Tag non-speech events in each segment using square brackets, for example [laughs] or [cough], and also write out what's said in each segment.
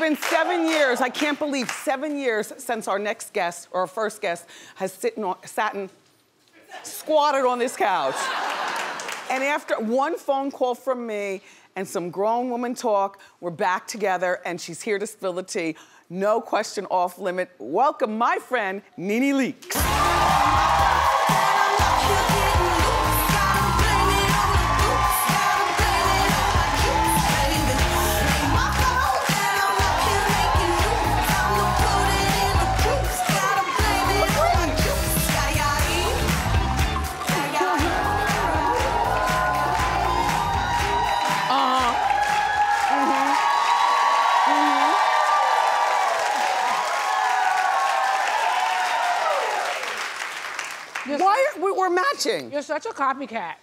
been seven years. I can't believe seven years since our next guest or our first guest has sitting on, sat and squatted on this couch. And after one phone call from me and some grown woman talk, we're back together and she's here to spill the tea. No question off limit. Welcome my friend, Nene Leakes. You're such a copycat.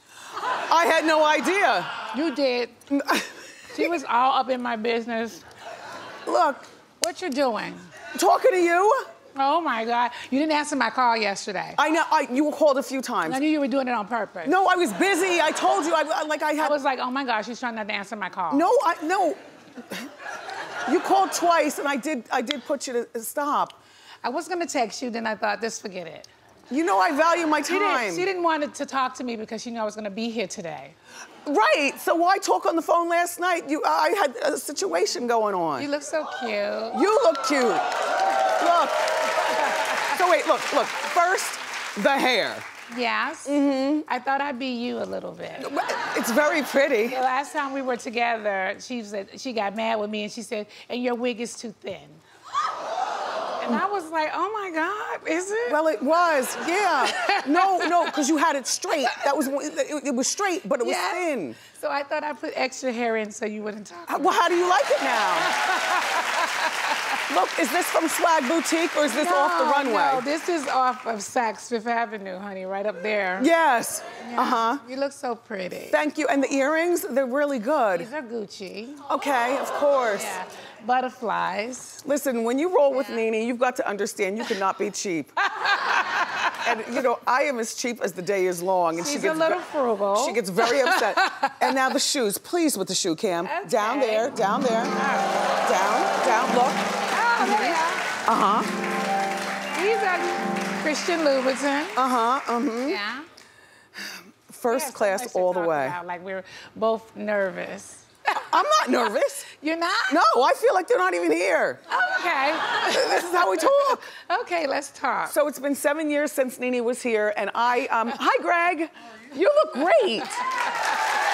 I had no idea. You did. She was all up in my business. Look, What you doing? talking to you. Oh my God. You didn't answer my call yesterday. I know I, you were called a few times. I knew you were doing it on purpose. No, I was busy. I told you. I, I- like I I was like, oh my God, she's trying not to answer my call. no, I no. You called twice, and I did. I did put you to stop. I was gonna text you, then I thought, just forget it. You know I value my She time. didn't, she didn't want to talk to me because she knew I was gonna be here today. Right. So why talk on the phone last night? You, I had a situation going on. You look so cute. You look cute. Look. So wait, look, look. First, the hair. Yes. Mm-hmm. I thought I'd be you a little bit. It's very pretty. The last time we were together, she said she got mad with me and she said, "And your wig is too thin." And I was like, "Oh my God, is it?" Well, it was, yeah. [laughs] No, no, because you had it straight. That was it, it was straight, but it was Yes. thin. So I thought I'd put extra hair in so you wouldn't talk. How- Well, how do you like it now? [laughs] Look, is this from Swagg Boutique or is this off the No, runway? No, this is off of Saks Fifth Avenue, honey, right up there. Yes. Yeah. Uh huh. You look so pretty. Thank you. And the earrings, they're really good. These are Gucci. Okay, of course. Yeah. Butterflies. Listen, when you roll with Nene, you've got to understand you cannot be cheap. [laughs] and you know, I am as cheap as the day is long. And she She's gets a little frugal. She gets very upset. [laughs] and now the shoes. Please with the shoe cam. Down there, down there. Down, down, look. Oh, there are. Uh-huh. These are Christian Louboutin. Uh-huh. Mm-hmm. Yeah. First Yeah, class all the way. about, like we're both nervous. I'm not nervous. You're not? No, I feel like they're not even here. Oh, okay. [laughs] This is how we talk. okay, let's talk. So it's been seven years since Nene was here, and I, um, hi Greg. You look great.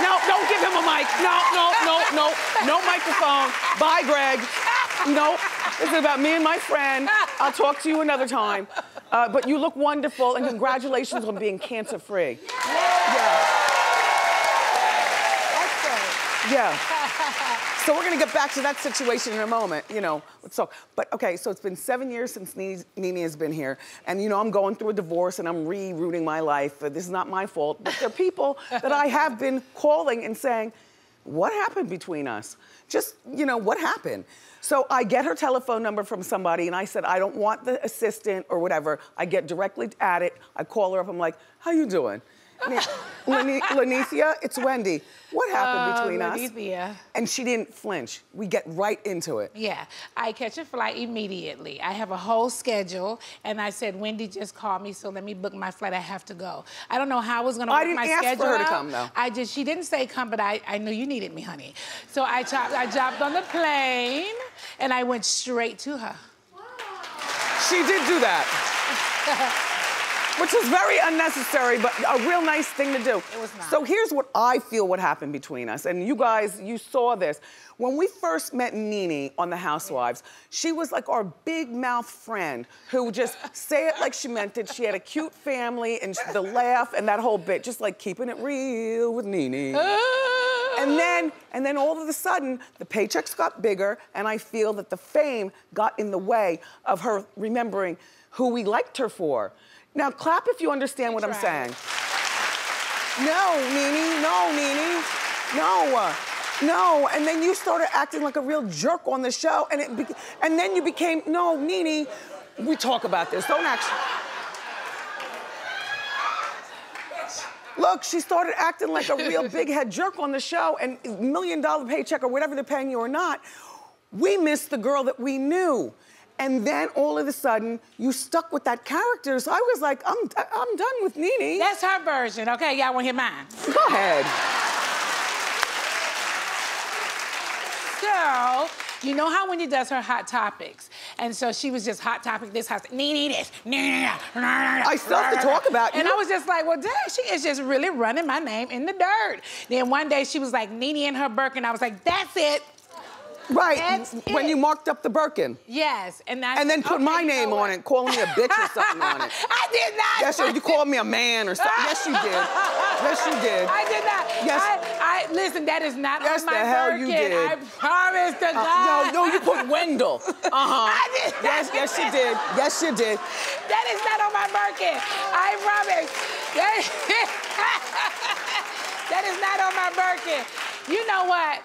No, don't give him a mic. No, no, no, no, no microphone. Bye, Greg. No, this is about me and my friend. I'll talk to you another time. Uh, but you look wonderful, and congratulations on being cancer free. Yeah. Yeah. So we're gonna get back to that situation in a moment, you know. So, but okay, so it's been seven years since Nene has been here, and you know I'm going through a divorce and I'm rerouting my life. This is not my fault, but there are people that I have been calling and saying, "What happened between us? Just you know what happened?" So I get her telephone number from somebody, and I said I don't want the assistant or whatever. I get directly at it. I call her up. I'm like, "How you doing?" Lenicia, it's Wendy. What happened Uh, between us? Leticia. And she didn't flinch. We get right into it. Yeah, I catch a flight immediately. I have a whole schedule, and I said, Wendy just called me, so let me book my flight. I have to go. I don't know how I was gonna I didn't my ask for schedule her to come, though. I just, she didn't say come, but I, I knew you needed me, honey. So I, chopped, I jumped on the plane, and I went straight to her. She did do that. [laughs] Which was very unnecessary, but a real nice thing to do. It was not. So here's what I feel what happened between us. And you guys, you saw this. When we first met Nene on The Housewives, she was like our big mouth friend who would just say it like she meant it. She had a cute family and the laugh and that whole bit, just like keeping it real with Nene. And then, and then all of a sudden, the paychecks got bigger, and I feel that the fame got in the way of her remembering who we liked her for. Now, clap if you understand what I'm saying. No, Nene, no, Nene, no, no. And then you started acting like a real jerk on the show, and it, be- and then you became no, Nene. We talk about this. Don't act. Look, she started acting like a real [laughs] big head jerk on the show and million dollar paycheck or whatever they're paying you or not. we missed the girl that we knew. And then all of a sudden, you stuck with that character. So I was like, I'm, I'm done with Nene. That's her version. Okay, y'all want to hear mine? Go ahead. So, you know how when he does her hot topics, and so she was just hot topic this, hot Nene this, Nene that. I still have to talk about And you. I was just like, well, dang, she is just really running my name in the dirt. Then one day she was like, Nene in her Birkin. I was like, that's it. Right, That's when it. you marked up the Birkin. Yes, and I And then put okay, my you know name on it, calling me a bitch or something on it. [laughs] I did not. Yes, sir, you called me a man or something. Yes, you did. Yes, you did. I did not. Yes. I, I listen. That is not Yes, on my the hell Birkin. you did. I promise to Uh, God. no, no, you put Wendell. [laughs] Uh huh. I did Yes, yes, you did. Yes, you did. That is not on my Birkin. I promise. That, [laughs] that is not on my Birkin. You know what?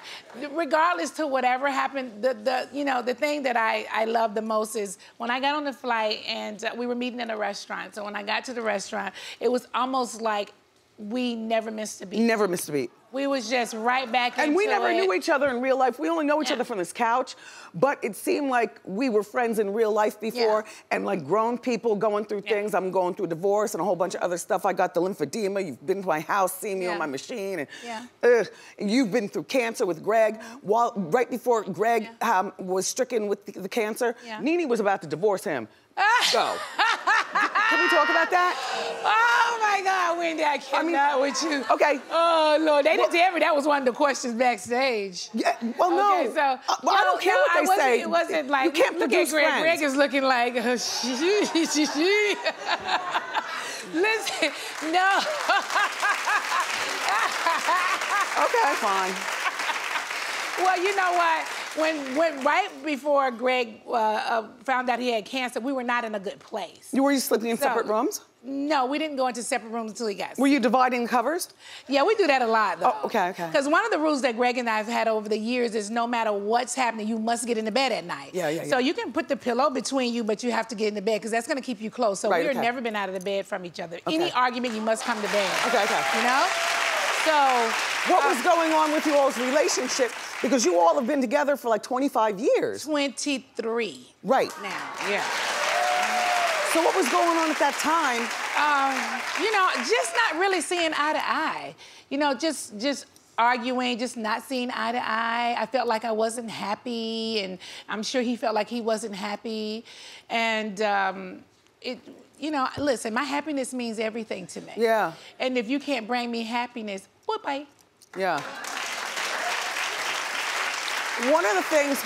Regardless to whatever happened, the, the you know the thing that I, I love the most is when I got on the flight and we were meeting in a restaurant. So when I got to the restaurant, it was almost like we never missed a beat. Never missed a beat. We was just right back And we never it. knew each other in real life. We only know each Yeah. other from this couch, but it seemed like we were friends in real life before. Yeah. And like grown people going through Yeah. things. I'm going through a divorce and a whole bunch of other stuff. I got the lymphedema. You've been to my house, seen me on my machine, and Yeah. ugh, and you've been through cancer with Greg. While right before Greg um, was stricken with the, the cancer. Nene was about to divorce him. [laughs] Go. Can we talk about that? Oh my God, Wendy, I cannot with you. Okay. Oh Lord, they Well- didn't tell me that was one of the questions backstage. Yeah, well, no. Okay, so Uh, well, I don't care no, what they say. It wasn't like you can't look produce at Greg. friends. Greg is looking like [laughs] listen. No. Okay, fine. well, you know what? When, when right before Greg uh, uh, found out he had cancer, we were not in a good place. You were you sleeping in So- separate rooms? No, we didn't go into separate rooms until he got sick. Were you dividing covers? Yeah, we do that a lot, though. Oh, okay, okay. Because one of the rules that Greg and I have had over the years is no matter what's happening, you must get into bed at night. Yeah, yeah, So yeah. you can put the pillow between you, but you have to get into bed because that's going to keep you close. So Right, we've okay. never been out of the bed from each other. Any argument, you must come to bed. Okay, okay. You know? So. What uh, was going on with you all's relationship? Because you all have been together for like 25 years. 23 Right. now. Yeah. So what was going on at that time? Um, you know, just not really seeing eye to eye. You know, just just arguing, just not seeing eye to eye. I felt like I wasn't happy, and I'm sure he felt like he wasn't happy. And um, it, you know, listen, my happiness means everything to me. Yeah. And if you can't bring me happiness, what bye? Yeah. One of the things,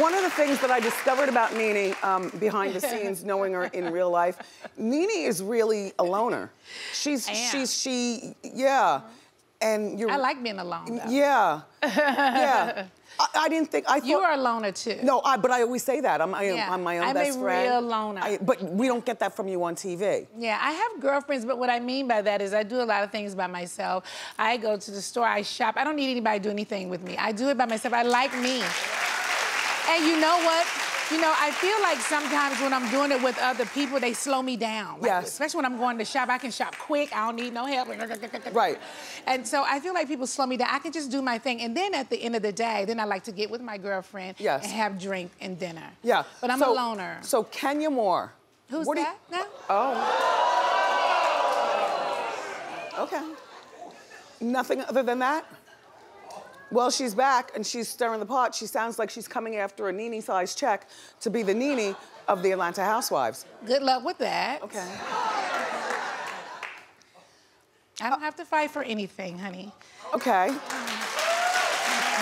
one of the things that I discovered about Nene um, behind the [laughs] scenes, knowing her in real life, Nene is really a loner. She's she's she yeah, and you're I like being alone. Though. yeah yeah. [laughs] I, I didn't think I thought You are a loner too. No, I, but I always say that. I'm, I, am Yeah. I'm my own I'm a best friend. real loner. I- but we don't get that from you on TV. Yeah, I have girlfriends, but what I mean by that is I do a lot of things by myself. I go to the store, I shop. I don't need anybody to do anything with me. I do it by myself. I like me. And you know what? You know, I feel like sometimes when I'm doing it with other people, they slow me down. Like, Yes. Especially when I'm going to shop, I can shop quick. I don't need no help. [laughs] Right. And so I feel like people slow me down. I can just do my thing. And then at the end of the day, then I like to get with my girlfriend Yes. and have drink and dinner. Yeah. But I'm so, a loner. So Kenya Moore. Who's what you- that now? Oh. Okay. Nothing other than that? Well, she's back and she's stirring the pot. She sounds like she's coming after a Nene sized check to be the Nene of the Atlanta Housewives. Good luck with that. Okay. I don't have to fight for anything, honey. Okay.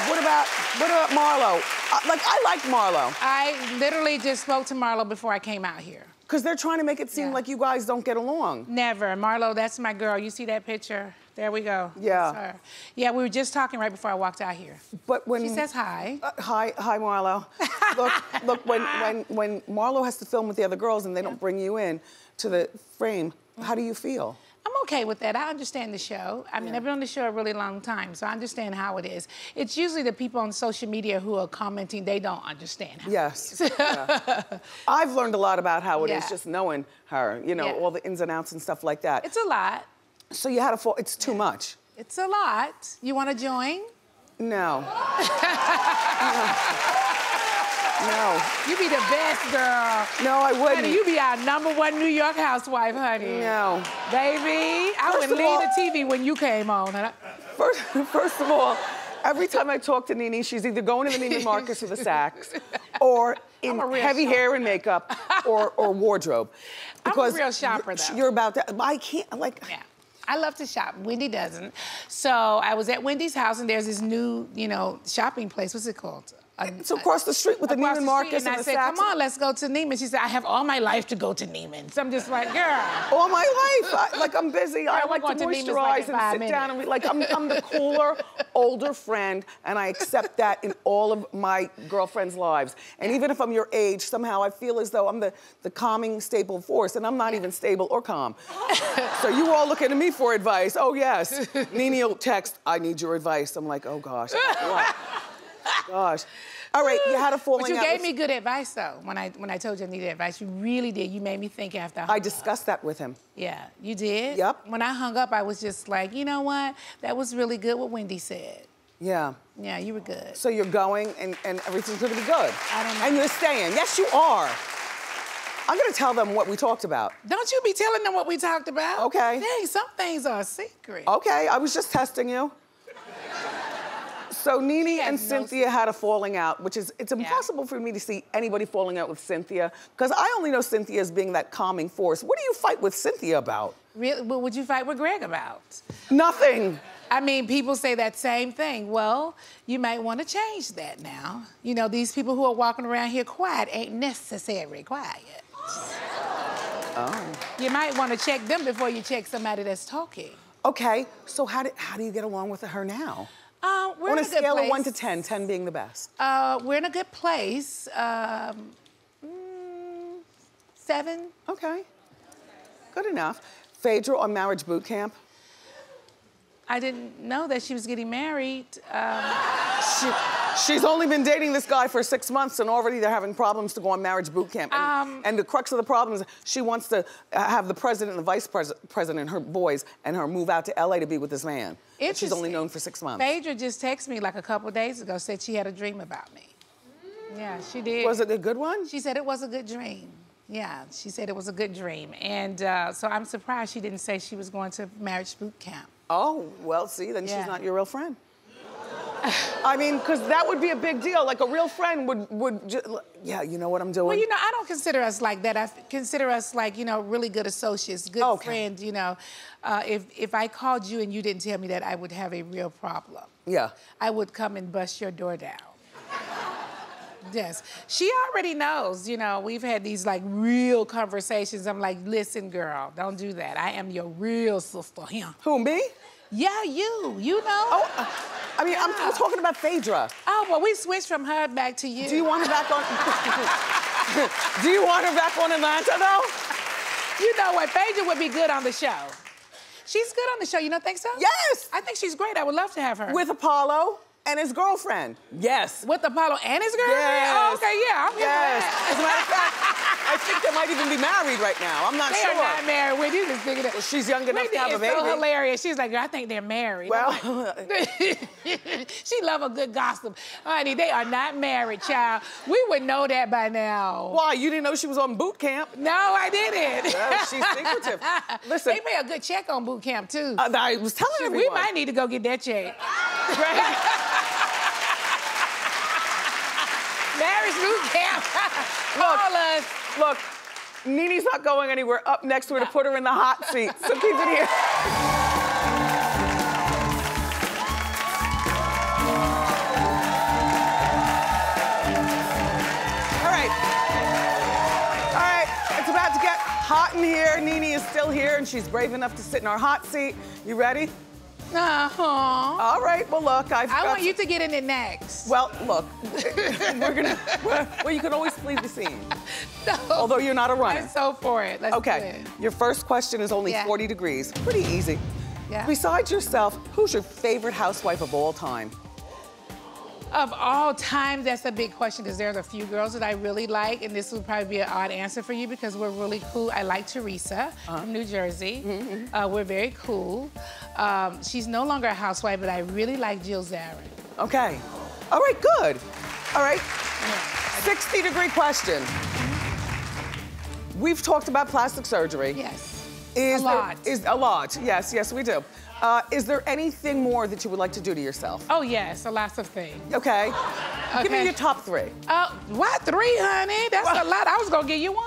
What about what about Marlo? Like I like Marlo I literally just spoke to Marlo before I came out here. because they're trying to make it seem Yeah. like you guys don't get along. Never. Marlo, that's my girl. You see that picture? There we go. Yeah. Yeah, we were just talking right before I walked out here. But when She says hi. Uh, hi, hi, Marlo. [laughs] look, look. When when when Marlo has to film with the other girls and they don't bring you in to the frame, how do you feel? I'm okay with that. I understand the show. I mean, Yeah. I've been on the show a really long time, so I understand how it is. It's usually the people on social media who are commenting, they don't understand how Yes. it is. yeah. [laughs] I've learned a lot about how it is Yeah. just knowing her. You know, all the ins and outs and stuff like that. It's a lot. so you had to fall. It's too much. It's a lot. You want to join? No. [laughs] no. You be the best girl. No, I wouldn't. Honey, you be our number one New York housewife, honey. No. Baby, I First wouldn't leave all- the TV when you came on. First, [laughs] first of all, every time I talk to Nene, she's either going to the Neiman Marcus with the Saks [laughs] or in I'm a real heavy hair and makeup or, or wardrobe. [laughs] I'm a real shopper, you're, though. You're about to, I can't, like, Yeah. I love to shop. Wendy doesn't. So I was at Wendy's house and there's this new, you know, shopping place. What's it called? It's across the street with the Neiman Marcus street, and I said, Saks. "Come on, let's go to Neiman." She said, "I have all my life to go to Neiman." So I'm just like, "Girl, [laughs] All my life, I, like I'm busy. I like to moisturize like and sit down and be like I'm, I'm the cooler, [laughs] older friend, and I accept that in all of my girlfriends' lives. And even if I'm your age, somehow I feel as though I'm the, the calming, stable force, and I'm not even stable or calm. [laughs] so you all looking at me for advice. Oh yes, [laughs] Nene will text, "I need your advice." I'm like, oh gosh, what? [laughs] Gosh. All right, you had a falling But you out. gave with- me good advice though. When I when I told you I needed advice, you really did. You made me think after. I discussed that with him. Yeah, you did. Yep. When I hung up, I was just like, you know what? That was really good. What Wendy said. Yeah. Yeah, you were good. So you're going and, and everything's gonna be good. I don't know. And you're staying. Yes, you are. I'm gonna tell them what we talked about. Don't you be telling them what we talked about? Okay. Dang, some things are a secret. Okay, I was just testing you. So Nene and no Cynthia had a falling out, which is it's impossible for me to see anybody falling out with Cynthia because I only know Cynthia as being that calming force. What do you fight with Cynthia about? Really, what would you fight with Greg about? Nothing. I mean, people say that same thing. Well, you might want to change that now. You know, these people who are walking around here quiet ain't necessarily quiet. Oh. You might want to check them before you check somebody that's talking. Okay, so how do, how do you get along with her now? Uh, we're On a a scale place. of one to 10, 10 being the best. Uh, we're in a good place. Um, mm, seven. Okay, good enough. Phaedra on marriage boot camp. I didn't know that she was getting married. Um, She, she's only been dating this guy for six months and already they're having problems to go on marriage boot camp. And, Um, and the crux of the problem is she wants to uh, have the president and the vice pres- president, her boys, and her move out to LA to be with this man. And she's only known for six months. Phaedra just texted me like a couple days ago, said she had a dream about me. Yeah, she did. Was it a good one? She said it was a good dream. Yeah, she said it was a good dream. And uh, so I'm surprised she didn't say she was going to marriage boot camp. Oh, well, see, then Yeah. she's not your real friend. [laughs] I mean, because that would be a big deal. Like a real friend would, would ju- yeah, you know what I'm doing? Well, you know, I don't consider us like that. I f- consider us like, you know, really good associates, good Okay. friends, you know. Uh, if, if I called you and you didn't tell me that, I would have a real problem. yeah. I would come and bust your door down. Yes. She already knows, you know, we've had these like real conversations. I'm like, listen, girl, don't do that. I am your real sister here. Who, me? Yeah, you. You know? Oh, uh, I mean, I'm, I'm talking about Phaedra. Oh, well, we switched from her back to you. Do you want her back on? [laughs] Do you want her back on Atlanta though? You know what? Phaedra would be good on the show. She's good on the show. You don't think so? Yes. I think she's great. I would love to have her. With Apollo and his girlfriend. Yes. With Apollo and his girlfriend? Yes. Oh, okay, yeah. I'm good Yes. As a matter of fact, I think they might even be married right now. I'm not They sure. They are not married. Wendy you just thinking that. Well, she's young enough to have a is so baby. hilarious. She's like, I think they're married. Well, [laughs] she love a good gossip. Honey, they are not married, child. We would know that by now. why? You didn't know she was on boot camp? No, I didn't. Well, she's secretive. [laughs] Listen, they pay a good check on boot camp too. uh, I was telling Shit, everyone. we might need to go get that check. [laughs] Marriage Call us. [laughs] Look, Nene's not going anywhere. Up next, we're gonna put her in the hot seat. So keep it here. All right. All right, it's about to get hot in here. Nene is still here, and she's brave enough to sit in our hot seat. You ready? Uh-huh. All right, well, look, I've I want you to get in it next. Well, look, [laughs] we're gonna, [laughs] well, you can always plead the scene, No. although you're not a runner. I'm so for it. Let's do Okay, it. your first question is only Yeah. 40 degrees. Pretty easy. Yeah. Besides yourself, who's your favorite housewife of all time? Of all time, that's a big question because there's a few girls that I really like, and this would probably be an odd answer for you because we're really cool. I like Teresa from New Jersey. Uh, we're very cool. Um, she's no longer a housewife, but I really like Jill Zarin. Okay. All right, good. All right. 60 degree question. We've talked about plastic surgery. Yes. Is a lot. is a lot. Yes, yes, we do. Uh, is there anything more that you would like to do to yourself? oh yes, a lots of things. Okay. Give me your top three. Uh, what three, honey? That's a lot. I was gonna give you one.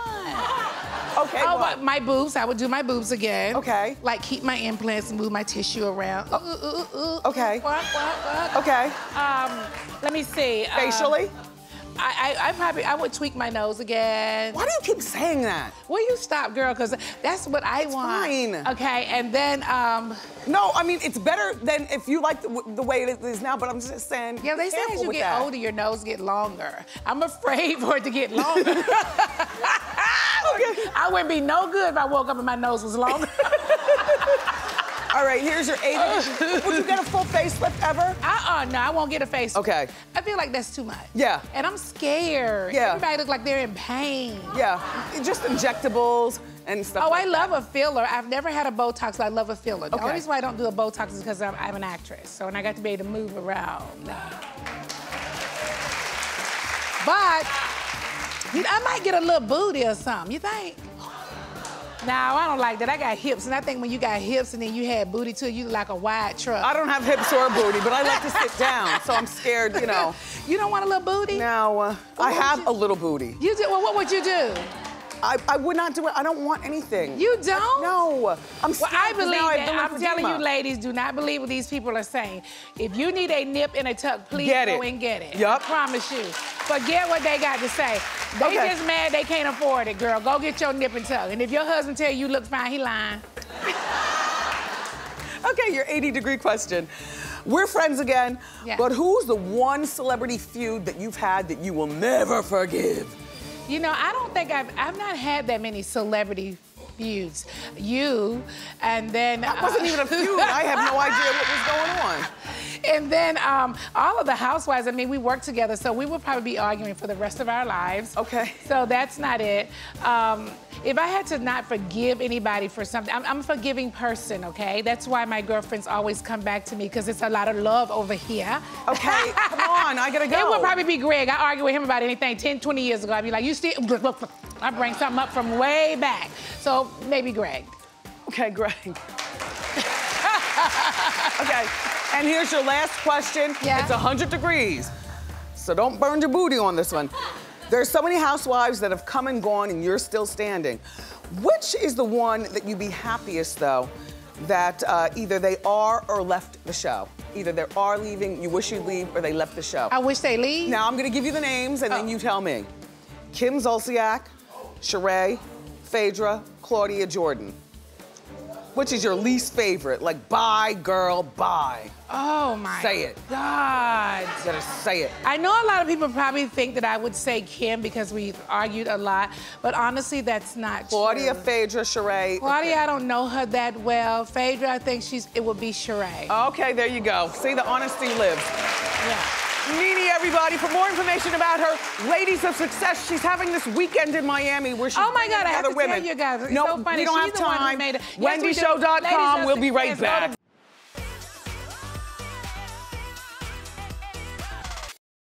Okay. Oh, what? my boobs. I would do my boobs again. Okay. Like keep my implants and move my tissue around. Ooh, ooh, ooh, ooh. Okay. What, what, what? Okay. Um, let me see. uh, Facially? I, I, I probably I would tweak my nose again. Why do you keep saying that? Will you stop, girl? Because that's what I want. fine. Okay, and then um, No, I mean it's better than if you like the, the way it is now. But I'm just saying. yeah, they say as you get that. older, your nose get longer. I'm afraid [laughs] for it to get longer. [laughs] I wouldn't be no good if I woke up and my nose was longer. [laughs] All right, here's your 80. [laughs] Would you get a full facelift ever? Uh-uh, no, I won't get a face. Okay. I feel like that's too much. Yeah. And I'm scared. Yeah. Everybody look like they're in pain. Yeah, just injectables and stuff. Oh, like I love a filler. I've never had a Botox, but I love a filler. The Okay. only reason why I don't do a Botox is because I'm, I'm an actress. So, and I got to be able to move around. But I might get a little booty or something. You think? No, I don't like that. I got hips, and I think when you got hips and then you had booty too, you look like a wide truck. I don't have hips or booty, but I like to sit down, so I'm scared, you know. [laughs] You don't want a little booty? No, uh, I have you- a little booty. You do? Well, what would you do? I, I would not do it. I don't want anything. You don't? No, I'm Well, scared. I believe I that. I'm telling you, ladies, do not believe what these people are saying. If you need a nip and a tuck, please Get go it. and get it. Yup. I promise you. Forget what they got to say. They Okay. just mad they can't afford it, girl. Go get your nip and tuck. And if your husband tell you you look fine, he lying. [laughs] Okay, your 80 degree question. We're friends again, Yeah. but who's the one celebrity feud that you've had that you will never forgive? You know, I don't think I've I've not had that many celebrity feuds. You, and then That wasn't even a feud. I have no idea what was going on. [laughs] And then um, all of the housewives, I mean, we work together, so we will probably be arguing for the rest of our lives. Okay. So that's not it. Um, if I had to not forgive anybody for something, I'm, I'm a forgiving person, okay? That's why my girlfriends always come back to me, because it's a lot of love over here. Okay, come on, I gotta go. [laughs] It would probably be Greg. I argue with him about anything 10, 20 years ago. I'd be like, you still, [laughs] I bring something up from way back. So maybe Greg. Okay, Greg. [laughs] okay, and here's your last question. Yeah. It's 100 degrees, so don't burn your booty on this one. There's so many housewives that have come and gone and you're still standing. Which is the one that you'd be happiest, though, that uh, either they are or left the show? Either they are leaving, you wish you'd leave, or they left the show. I wish they leave. Now, I'm gonna give you the names and then Oh. you tell me. Kim Zolciak, Sheree, Phaedra, Claudia Jordan. Which is your least favorite? Like, bye, girl, bye. Oh my Say it. God. You gotta say it. I know a lot of people probably think that I would say Kim because we've argued a lot, but honestly, that's not Claudia, true. Phaedra, Sheree. Claudia, I don't know her that well. Phaedra, I think she's it would be Sheree. Okay, there you go. See, the honesty lives. Yeah. Nene, everybody, for more information about her Ladies of Success, she's having this weekend in Miami where she's Oh my God, I have to tell women. you guys, it's no, so funny. we don't She's have the one who time. Yes, we WendyShow.com. We'll be right Success, go to back.